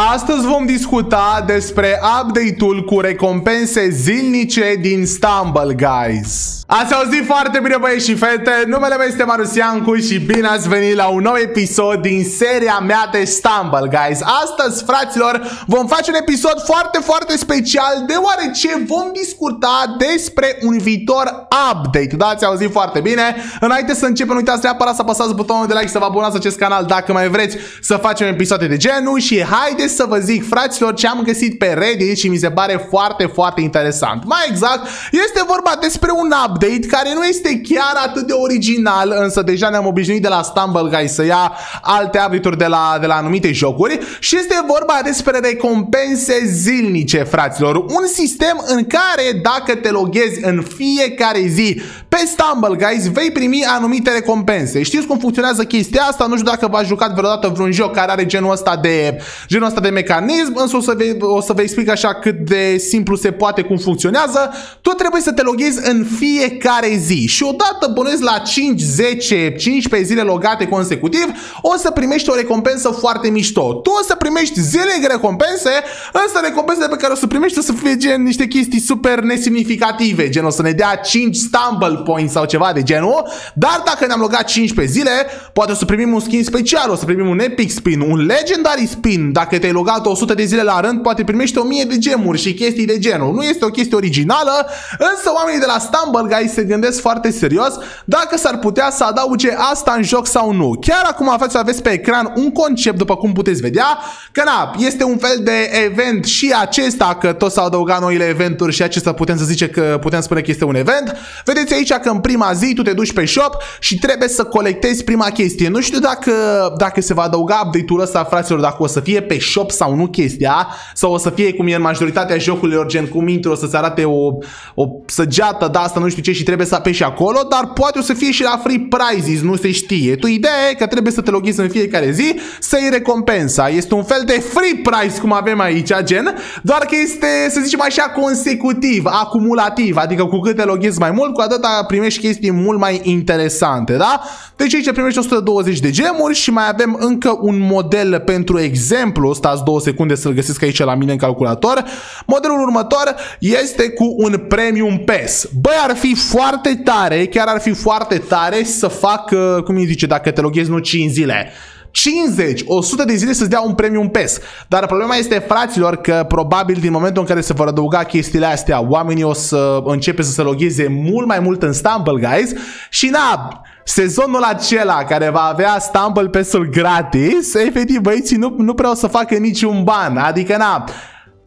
Astăzi vom discuta despre update-ul cu recompense zilnice din Stumble Guys. Ați auzit foarte bine băieți și fete, numele meu este Marusiancu și bine ați venit la un nou episod din seria mea de Stumble Guys. Astăzi, fraților, vom face un episod foarte, foarte special deoarece vom discuta despre un viitor update. Da, ați auzit foarte bine. Înainte să începem, nu uitați neapărat să apăsați butonul de like, să vă abonați acest canal dacă mai vreți să facem episoade de genul și haideți să vă zic, fraților, ce am găsit pe Reddit și mi se pare foarte, foarte interesant. Mai exact, este vorba despre un update care nu este chiar atât de original, însă deja ne-am obișnuit de la Stumble Guys să ia alte update-uri de la, de la anumite jocuri și este vorba despre recompense zilnice, fraților. Un sistem în care dacă te loghezi în fiecare zi pe Stumble Guys vei primi anumite recompense. Știți cum funcționează chestia asta? Nu știu dacă v-ați jucat vreodată vreun joc care are genul ăsta de, genul ăsta de mecanism, însă o să, ve, o să vă explic așa cât de simplu se poate cum funcționează. Tu trebuie să te loghezi în fiecare zi și odată bănuiesc la 5, 10, 15 zile logate consecutiv, o să primești o recompensă foarte mișto. Tu o să primești zilele recompense, însă recompensele pe care o să primești o să fie gen niște chestii super nesemnificative, gen o să ne dea 5 stumble points sau ceva de genul, dar dacă ne-am logat 15 zile, poate o să primim un skin special, o să primim un epic spin, un legendary spin, dacă te-ai logat 100 de zile la rând, poate primești 1000 de gemuri și chestii de genul. Nu este o chestie originală, însă oamenii de la Stumble Guys se gândesc foarte serios dacă s-ar putea să adauge asta în joc sau nu. Chiar acum aveți, aveți pe ecran un concept, după cum puteți vedea, că na, este un fel de event și acesta, că tot s-au adăugat noile eventuri și acesta putem să zice că putem spune că este un event. Vedeți aici că în prima zi tu te duci pe shop și trebuie să colectezi prima chestie. Nu știu dacă, dacă se va adăuga update-ul ăsta, fraților, dacă o să fie pe shop sau nu chestia, sau o să fie cum e în majoritatea jocurilor, gen cum intru, o să-ți arate o, o săgeată de asta, nu știu ce, și trebuie să apeși acolo, dar poate o să fie și la free prizes, nu se știe. Tu ideea e că trebuie să te loghezi în fiecare zi să-i recompensa. Este un fel de free prize, cum avem aici, gen, doar că este, să zicem așa, consecutiv, acumulativ, adică cu cât te loghezi mai mult, cu atât primești chestii mult mai interesante, da? Deci aici primești 120 de gemuri și mai avem încă un model pentru exemplu, stați două secunde să-l găsesc aici la mine în calculator. Modelul următor este cu un Premium PES. Băi, ar fi foarte tare, chiar ar fi foarte tare să fac, cum îi zice, dacă te loghezi nu 5 zile. 50, 100 de zile să-ți dea un premium PES. Dar problema este, fraților, că probabil din momentul în care se vor adăuga chestiile astea, oamenii o să începe să se logheze mult mai mult în Stumble, guys. Și na, sezonul acela care va avea Stumble PES-ul gratis, efectiv, băieții nu, nu prea o să facă niciun ban. Adică, na,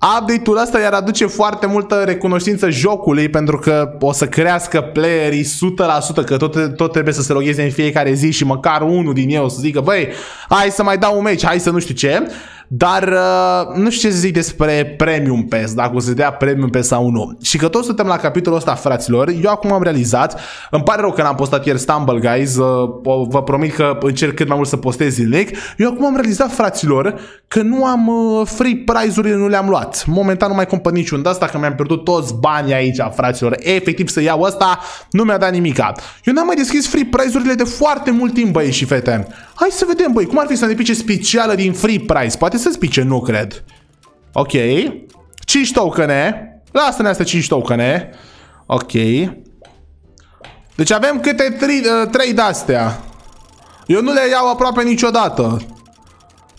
Update-ul ăsta iar aduce foarte multă recunoștință jocului pentru că o să crească playerii 100% că tot, tot trebuie să se logheze în fiecare zi și măcar unul din ei o să zică băi, hai să mai dau un meci, hai să nu știu ce. Dar uh, nu știu ce să zic despre Premium PES, dacă o să dea Premium PES sau nu. Și că toți suntem la capitolul ăsta, fraților, eu acum am realizat, îmi pare rău că n-am postat ieri Stumble, guys, uh, vă promit că încerc cât mai mult să postez zilnic. Eu acum am realizat, fraților, că nu am uh, free prize-urile, nu le-am luat. Momentan nu mai cumpăr niciun de asta, că mi-am pierdut toți banii aici, fraților. Efectiv să iau ăsta, nu mi-a dat nimica. Eu n-am mai deschis free prize-urile de foarte mult timp, băi și fete. Hai să vedem, băi, cum ar fi să ne pice specială din free prize? Poate să spice, nu cred. Ok. 5 tokene. Lasă-ne astea 5 tokene. Ok. Deci avem câte 3, 3 uh, de-astea. Eu nu le iau aproape niciodată.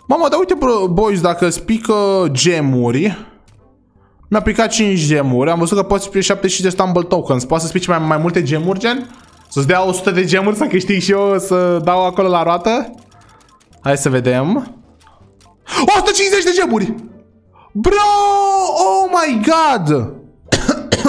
Mamă, dar uite, boys, dacă spică gemuri... Mi-a picat 5 gemuri. Am văzut că poți spice 75 de stumble tokens. Poți să spici mai, mai multe gemuri, gen? Să-ți dea 100 de gemuri să câștig și eu să dau acolo la roată? Hai să vedem. 150 de gemuri! Bro! Oh my god!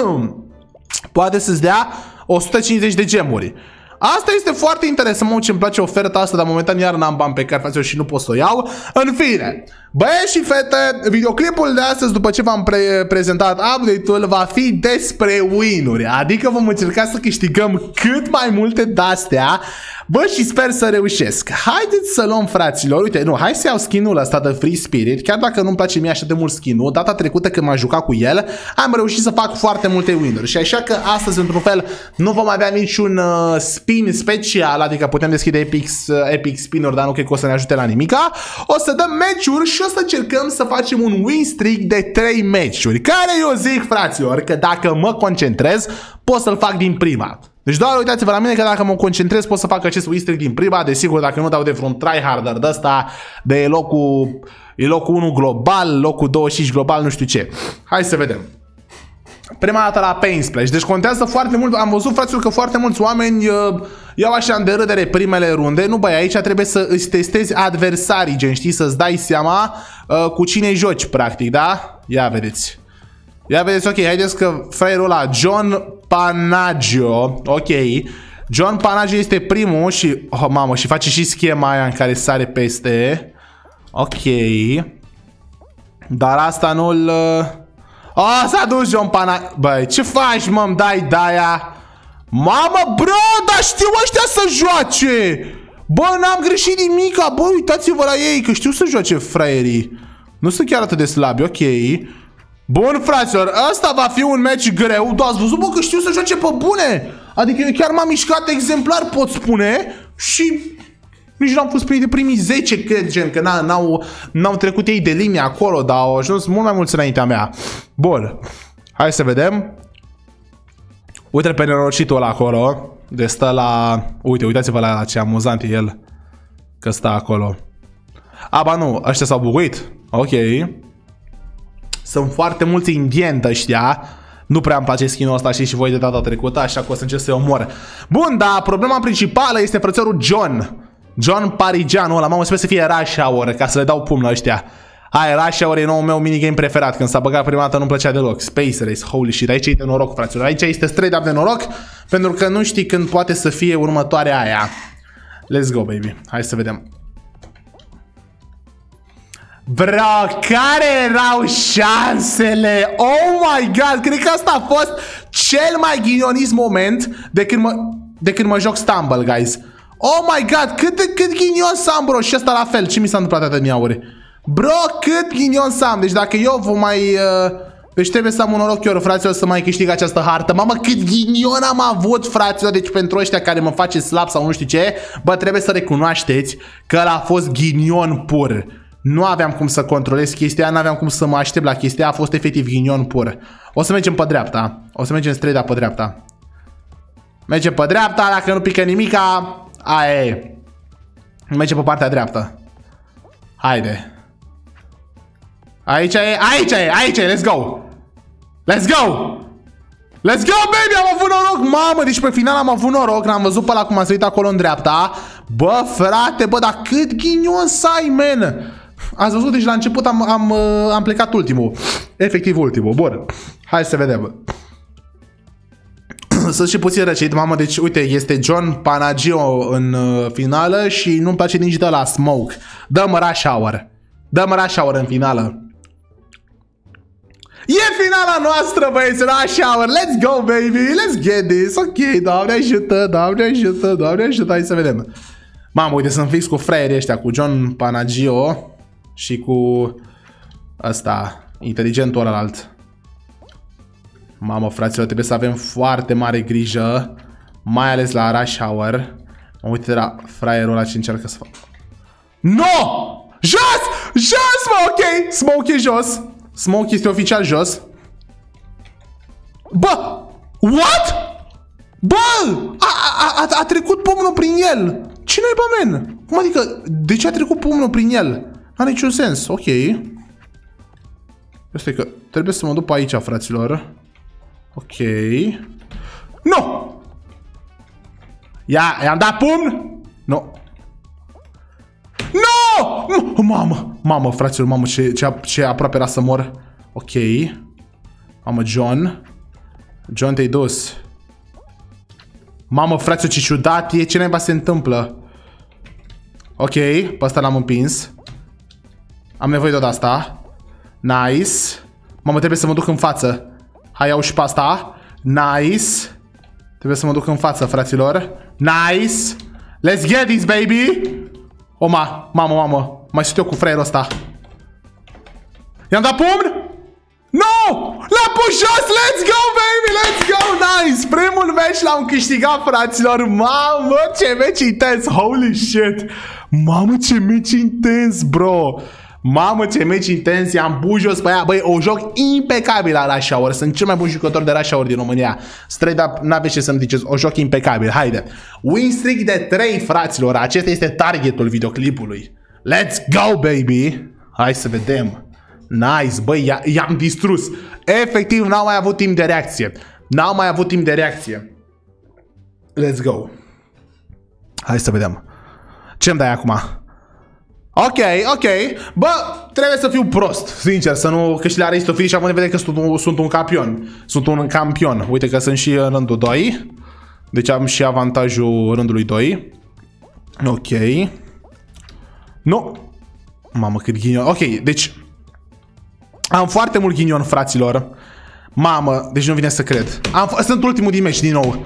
Poate să-ți dea 150 de gemuri. Asta este foarte interesant, mă, ce îmi place oferta asta, dar momentan iar n-am bani pe care face și nu pot să o iau. În fine, băieți și fete, videoclipul de astăzi, după ce v-am pre prezentat update-ul, va fi despre win-uri. Adică vom încerca să câștigăm cât mai multe de-astea Bă, și sper să reușesc. Haideți să luăm, fraților. Uite, nu, hai să iau skin-ul ăsta de Free Spirit, chiar dacă nu-mi place mie așa de mult skin-ul. Data trecută când m-am jucat cu el, am reușit să fac foarte multe win-uri. Și așa că astăzi, într-un fel, nu vom avea niciun uh, spin special, adică putem deschide epic, uh, epic spin-uri, dar nu cred că o să ne ajute la nimica. O să dăm meciuri și o să încercăm să facem un win streak de 3 meciuri, care eu zic, fraților, că dacă mă concentrez, pot să-l fac din prima. Deci doar uitați-vă la mine că dacă mă concentrez pot să fac acest win streak din prima, desigur dacă nu dau de vreun tryharder de ăsta, de locul, e locul 1 global, locul 25 global, nu știu ce. Hai să vedem. Prima dată la Pain Splash. Deci contează foarte mult. Am văzut, fraților, că foarte mulți oameni uh, iau așa în derâdere primele runde. Nu, băi, aici trebuie să îți testezi adversarii, gen, știi, să-ți dai seama uh, cu cine joci, practic, da? Ia vedeți. Ia vedeți, ok, haideți că fraierul ăla, John Panagio, ok, John Panagio este primul și, oh, mamă, și face și schema aia în care sare peste. Ok. Dar asta nu-l... Uh... Oh, s-a dus John Pana... Băi, ce faci, mă dai de-aia? Mamă, bro, dar știu ăștia să joace! Bă, n-am greșit nimica, bă, uitați-vă la ei, că știu să joace fraierii. Nu sunt chiar atât de slabi, ok. Bun, fraților, ăsta va fi un match greu, dar ați văzut, bă, că știu să joace pe bune. Adică eu chiar m-am mișcat exemplar, pot spune, și nici n-am fost printre primii 10, cred, gen, că n-au trecut ei de linie acolo, dar au ajuns mult mai mulți înaintea mea. Bun, hai să vedem. Uite pe nenorocitul ăla acolo, de stă la... Uite, uitați-vă la ce amuzant e el, că stă acolo. A, ba nu, ăștia s-au buguit. Ok. Sunt foarte mulți indieni ăștia. Nu prea îmi place skin-ul ăsta și și voi de data trecută, așa că o să încerc să-i omor. Bun, dar problema principală este frățărul John. John Parigianu ăla, mamă, sper să fie Rush Hour, ca să le dau pumn la ăștia. Hai, Rush Hour e nou meu minigame preferat. Când s-a băgat prima dată nu-mi plăcea deloc. Space Race, holy shit, aici e de noroc, fraților. Aici este straight up de noroc, pentru că nu știi când poate să fie următoarea aia. Let's go, baby. Hai să vedem. Bro, care erau șansele? Oh my god, cred că asta a fost cel mai ghinionist moment de când mă, de când mă joc Stumble, guys. Oh my god, cât, de, cât ghinion să am, bro, și asta la fel. Ce mi s-a întâmplat atât miauri? Bro, cât ghinion să am. Deci dacă eu vă mai... Uh, deci trebuie să am un noroc eu, fraților, să mai câștig această hartă. Mamă, cât ghinion am avut, fraților. Deci pentru ăștia care mă face slab sau nu știu ce, bă, trebuie să recunoașteți că a fost ghinion pur. Nu aveam cum să controlez chestia, nu aveam cum să mă aștept la chestia, a fost efectiv ghinion pur. O să mergem pe dreapta. O să mergem straight pe dreapta. Mergem pe dreapta, dacă nu pică nimica, aia e. Merge pe partea dreaptă. Haide. Aici e, aici e, aici e, let's go! Let's go! Let's go, baby! Am avut noroc! Mamă, deci pe final am avut noroc, l-am văzut pe ăla cum a sărit acolo în dreapta. Bă, frate, bă, dar cât ghinion să ai, man! Ați văzut, deci la început am, am, uh, am plecat ultimul. Efectiv ultimul. Bun. Hai să vedem. Sunt și puțin răcit, mamă, deci uite, este John Panagio în uh, finală și nu-mi place nici de la Smoke. Dăm Rush Hour. Dăm Rush Hour în finală. E finala noastră, băieți, Rush Hour. Let's go, baby. Let's get this. Ok, doamne ajută, doamne ajută, doamne ajută. Hai să vedem. Mamă, uite, sunt fix cu fraierii ăștia, cu John Panagio și cu ăsta, inteligentul ălalt. Mamă, fraților, trebuie să avem foarte mare grijă, mai ales la rush hour. Mă uite la fraierul ăla ce încearcă să facă. No! Jos! Jos, mă, ok! Smoke e jos. Smoke este oficial jos. Bă! What? Bă! A, a, a, a trecut pumnul prin el! Cine e men? Cum adică? De ce a trecut pumnul prin el? Are niciun sens. Ok. Asta e că trebuie să mă duc pe aici, fraților. Ok. Nu! Ia, i-am dat pumn? Nu. Nu! Mamă, mamă, fraților, mamă, ce, ce, ce aproape era să mor. Ok. Mamă, John. John, te-ai dus. Mamă, fraților, ce ciudat e, ce naiba se întâmplă. Ok, pe asta l-am împins. Am nevoie de asta. Nice. Mamă, trebuie să mă duc în față. Hai, iau și pe asta. Nice. Trebuie să mă duc în față, fraților. Nice. Let's get this, baby. O, ma, mamă, mamă. Mai sunt eu cu fraierul ăsta. I-am dat pumn? No! L-am pus jos! Let's go, baby! Let's go! Nice! Primul match l-am câștigat, fraților! Mamă, ce meci intens! Holy shit! Mamă, ce meci intens, bro! Mamă, ce meci intens, i-am bujos pe aia. Băi, o joc impecabil la Rush Hour. Sunt cel mai bun jucător de Rush Hour din România. Straight up, n-aveți ce să-mi ziceți. O joc impecabil. Haide. Win streak de 3, fraților. Acesta este targetul videoclipului. Let's go, baby! Hai să vedem. Nice, băi, i-am distrus. Efectiv, n-am mai avut timp de reacție. N-am mai avut timp de reacție. Let's go. Hai să vedem. Ce-mi dai acum? Ok, ok. Bă, trebuie să fiu prost, sincer, să nu... Că și la Aristofil și am vedere că sunt un, sunt un campion. Sunt un campion. Uite că sunt și în rândul 2. Deci am și avantajul rândului 2. Ok. Nu. Mamă, cât ghinion. Ok, deci... Am foarte mult ghinion, fraților. Mamă, deci nu vine să cred. Am, sunt ultimul din meci, din nou.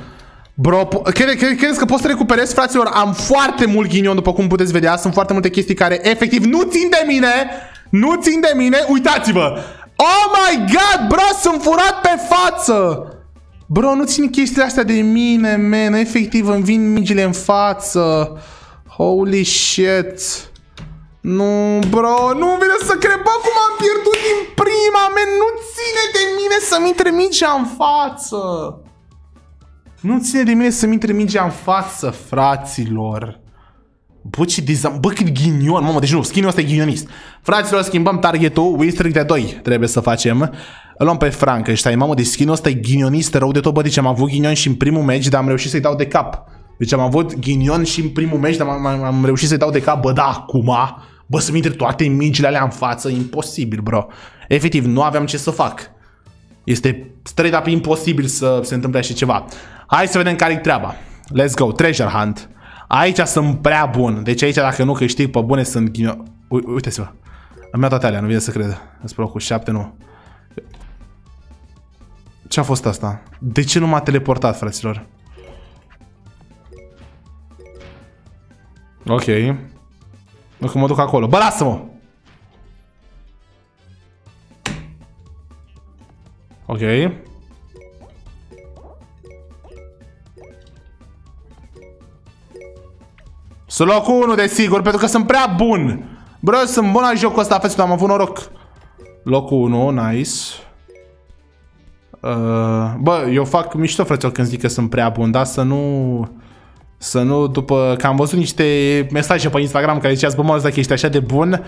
Bro, crede, crede, credeți că pot să recuperez, fraților? Am foarte mult ghinion, după cum puteți vedea. Sunt foarte multe chestii care efectiv nu țin de mine. Nu țin de mine. Uitați-vă. Oh my god, bro, sunt furat pe față. Bro, nu țin chestiile astea de mine, man. Efectiv îmi vin mingile în față. Holy shit. Nu, bro, nu vine să cred, bă, cum am pierdut din prima, man. Nu ține de mine să-mi intre mingea în față. Nu ține de mine să-mi intre mingea în față, fraților. Bă, ce dezam... Bă, cât ghinion, mamă, deci nu, skin-ul ăsta e ghinionist. Fraților, schimbăm targetul, win de 2 trebuie să facem. Îl luăm pe Frankenstein, mamă, deci skin-ul ăsta e ghinionist rău de tot, bă, deci am avut ghinion și în primul match, dar am reușit să-i dau de cap. Deci am avut ghinion și în primul match, dar am, am, am reușit să-i dau de cap, bă, da, acum, bă, să-mi intre toate mingile alea în față, imposibil, bro. Efectiv, nu aveam ce să fac. Este straight up imposibil să se întâmple așa ceva. Hai să vedem care-i treaba. Let's go, treasure hunt. Aici sunt prea bun. Deci aici dacă nu câștig pe bune sunt ghinio... Uite-vă. Am ia toate alea, nu vine să cred. Spre cu 7, nu. Ce a fost asta? De ce nu m-a teleportat, fraților? Ok. Nu mă duc acolo. Bă, lasă-mă! Ok. Sunt locul 1, desigur, pentru că sunt prea bun. Bro, sunt bun la jocul ăsta, fețul, am avut noroc. Locul 1, nice. Uh, bă, eu fac mișto, frăților, când zic că sunt prea bun, dar să nu... Să nu, după că am văzut niște mesaje pe Instagram care ziceați, bă, mă, dacă ești așa de bun,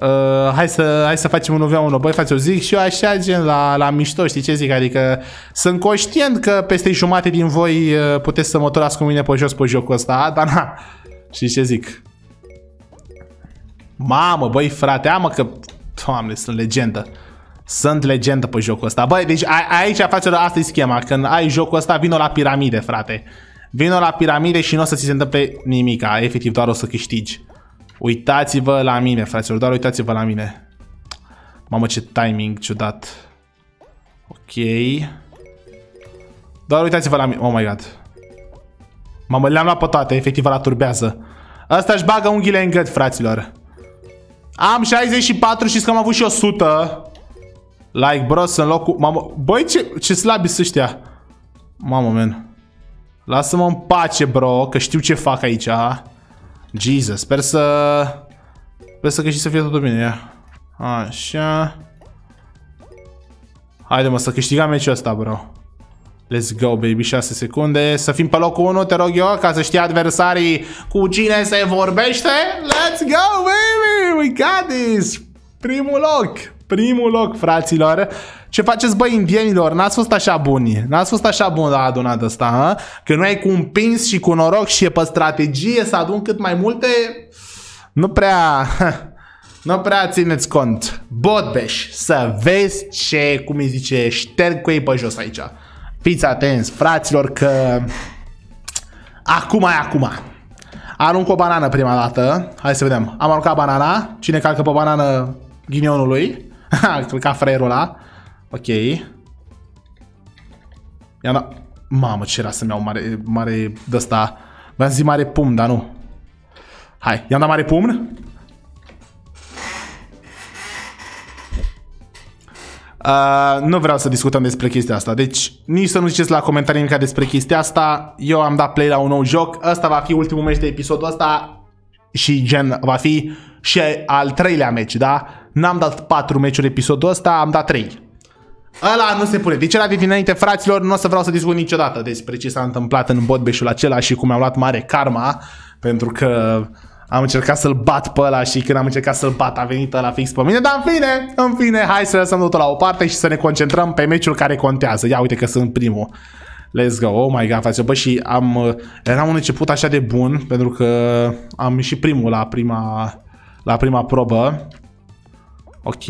uh, hai, să, hai să facem un 1v1. Băi, faci o zic și eu așa, gen, la, la mișto, știi ce zic? Adică sunt conștient că peste jumate din voi uh, puteți să mă cu mine pe jos pe jocul ăsta, dar na, și ce zic? Mamă, băi, frate, amă că... Doamne, sunt legendă. Sunt legendă pe jocul ăsta. Băi, deci a, aici face asta e schema. Când ai jocul ăsta, vină la piramide, frate. Vină la piramide și nu o să ți se întâmple nimica. Efectiv, doar o să câștigi. Uitați-vă la mine, fraților. Doar uitați-vă la mine. Mamă, ce timing ciudat. Ok. Doar uitați-vă la mine. Oh my god. Mamă, le-am luat pe toate, efectiv la turbează. Asta își bagă unghiile în gât, fraților. Am 64 și că am avut și 100. Like, bro, sunt locul... Mamă, băi, ce, ce slabi sunt ăștia. Mamă, man. Lasă-mă în pace, bro, că știu ce fac aici. Jesus, sper să... Sper să câștig să fie totul bine, Așa. Haide, mă, să câștigăm meciul ăsta, bro. Let's go, baby, 6 secunde. Să fim pe locul 1, te rog eu, ca să știi adversarii cu cine se vorbește. Let's go, baby! We got this! Primul loc! Primul loc, fraților! Ce faceți, băi, indienilor? N-ați fost așa buni. N-ați fost așa bun la adunat asta, ha? Că nu ai cu un pins și cu noroc și e pe strategie să adun cât mai multe... Nu prea... Nu prea țineți cont. Botbeș, să vezi ce, cum îi zice, șterg cu ei pe jos aici. Fiți atenți, fraților, că acum e acum. Arunc o banană prima dată. Hai să vedem. Am aruncat banana. Cine calcă pe banană ghinionului? Ha, ca freierul ăla. Ok. I-am dat... Mamă, ce era să-mi iau mare, mare de-ăsta. V-am zis mare pumn, dar nu. Hai, i-am dat mare pumn. Uh, nu vreau să discutăm despre chestia asta, deci nici să nu ziceți la comentarii nimic despre chestia asta. Eu am dat play la un nou joc, ăsta va fi ultimul meci de episodul ăsta și gen va fi și al treilea meci, da? N-am dat patru meciuri episodul ăsta, am dat trei. Ăla nu se pune. Deci era de dinainte, fraților, nu o să vreau să discut niciodată despre ce s-a întâmplat în botbeșul acela și cum am luat mare karma, pentru că am încercat să-l bat pe ăla și când am încercat să-l bat a venit la fix pe mine, dar în fine, în fine, hai să lăsăm totul la o parte și să ne concentrăm pe meciul care contează. Ia uite că sunt primul. Let's go, oh my god, frate, bă, și am, eram un început așa de bun, pentru că am ieșit primul la prima, la prima probă. Ok,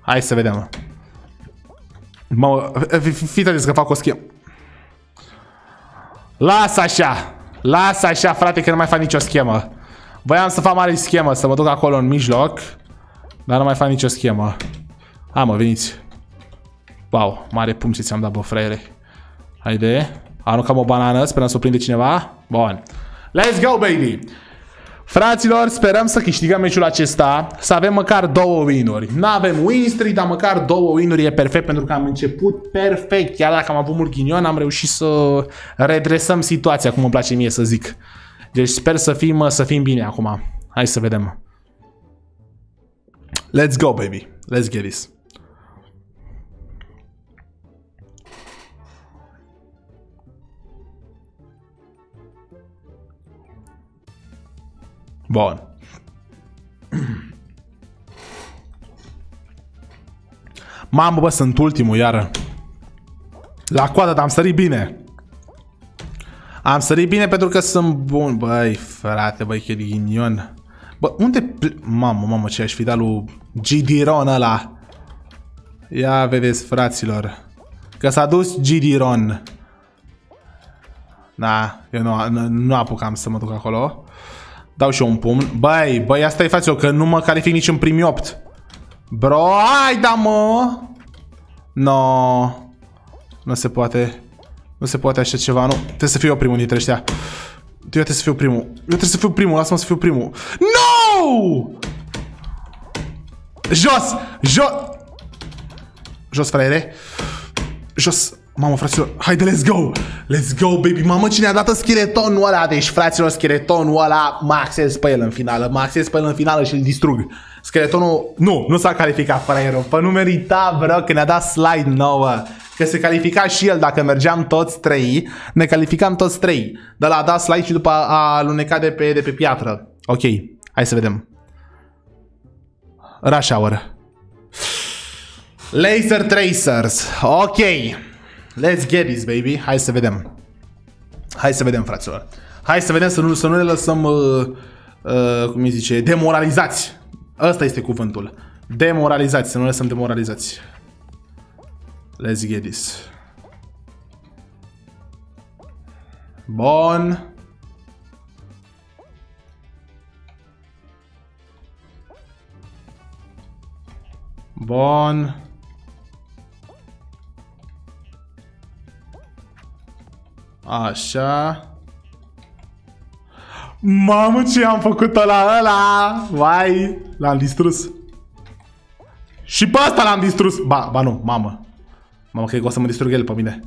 hai să vedem. Mă, fii atent că fac o schemă. Lasă așa, lasă așa, frate, că nu mai fac nicio schemă. Voiam să fac mare schemă, să mă duc acolo în mijloc, dar nu mai fac nicio schemă. Hai mă, veniți. Wow, mare pum ce ți-am dat, bă, fraiere. Haide. Aruncăm o banană, sperăm să o prinde cineva. Bun. Let's go, baby! Fraților, sperăm să câștigăm meciul acesta, să avem măcar două win-uri. Nu avem win streak, dar măcar două win-uri e perfect pentru că am început perfect. Chiar dacă am avut mult ghinion, am reușit să redresăm situația, cum îmi place mie să zic. Deci sper să fim, să fim bine acum. Hai să vedem. Let's go, baby. Let's get this. Bun. Mamă, bă, sunt ultimul, iară. La coadă, dar am sărit bine. Am sărit bine pentru că sunt bun. Băi, frate, băi, că ghinion. Bă, unde... Mamă, mamă, ce aș fi dat lui Gidiron ăla. Ia vedeți, fraților. Că s-a dus Gidiron. Da, eu nu, nu, nu apucam să mă duc acolo. Dau și eu un pumn. Băi, băi, asta e față că nu mă calific nici în primii 8. Bro, hai da mă! No. Nu se poate. Nu se poate așa ceva, nu. Trebuie să fiu eu primul dintre ăștia. Eu trebuie să fiu primul. Eu trebuie să fiu primul, lasă-mă să fiu primul. No! Jos! Jos! Jos, fraiere. Jos. Mamă, fraților, haide, let's go! Let's go, baby! Mamă, cine a dat scheletonul ăla? Deci, fraților, scheletonul ăla, mă acces pe el în finală, mă acces pe el în finală și îl distrug. Scheletonul, nu, nu s-a calificat, fraierul. Pă nu merita, bro, că ne-a dat slide nouă. Că se califica și el dacă mergeam toți trei, ne calificam toți trei. Dar l-a dat slide și după a alunecat de pe, de pe piatră. Ok, hai să vedem. Rush Hour. Laser Tracers. Ok. Let's get this, baby. Hai să vedem. Hai să vedem, fraților. Hai să vedem să nu, să nu ne lăsăm, uh, uh, cum îi zice, demoralizați. Ăsta este cuvântul. Demoralizați, să nu ne lăsăm demoralizați. Let's get this. Bun. Bun. Așa. Mamă, ce am făcut la ăla! Vai, l-am distrus. Și pe asta l-am distrus. Ba, ba nu, mamă. Mamă, cred că o să mă distrug el pe mine.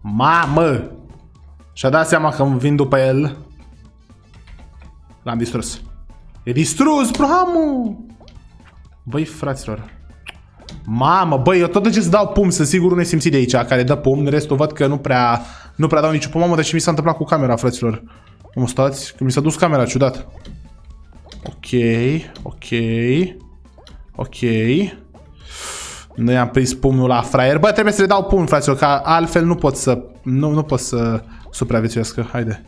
Mamă! Și-a dat seama că îmi vin după el. L-am distrus. E distrus, bramu! Băi, fraților. Mamă, băi, eu tot de ce să dau pum, să sigur nu simțit de aici, care dă pum, restul văd că nu prea, nu prea dau niciun pum. Mamă, dar ce mi s-a întâmplat cu camera, fraților? Cum stați? Că mi s-a dus camera, ciudat. Ok, ok, ok. Nu i-am prins pumnul la fraier. Bă, trebuie să le dau pumn, fraților, că altfel nu pot să, nu, nu pot să supraviețuiască. Haide.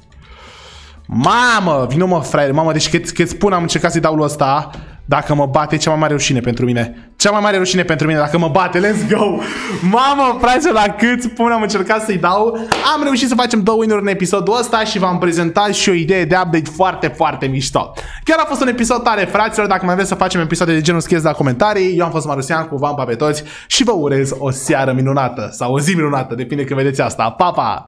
Mamă, vină mă, fraier, mamă, deci cât, cât spun am încercat să-i dau lui ăsta dacă mă bate, cea mai mare rușine pentru mine. Cea mai mare rușine pentru mine dacă mă bate. Let's go! Mamă, frate, la cât spun am încercat să-i dau. Am reușit să facem două win în episodul ăsta și v-am prezentat și o idee de update foarte, foarte mișto. Chiar a fost un episod tare, fraților. Dacă mai vreți să facem episoade de genul, scrieți la comentarii. Eu am fost Marusian cu v-am pe toți și vă urez o seară minunată sau o zi minunată, depinde când vedeți asta. Pa, pa!